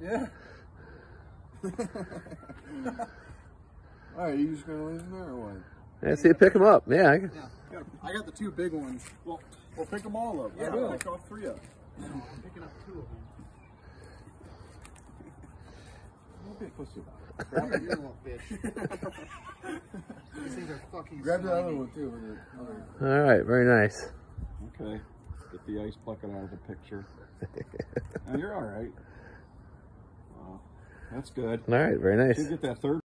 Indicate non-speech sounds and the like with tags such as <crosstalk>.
Yeah. <laughs> All right, you just gonna leave them there or what? Yeah, see, pick them up. Yeah. I, Yeah, I got the two big ones. Well, we'll pick them all up. Yeah, Yeah. I'll pick all three up. I'm picking up two of them. Don't be a pussy about <laughs> Grab it, you little fish. These things are fucking. Grab the other one too. With the other. all right. Very nice. Okay, get the ice bucket out of the picture. <laughs> now you're all right. That's good. All right. Very nice. You get that third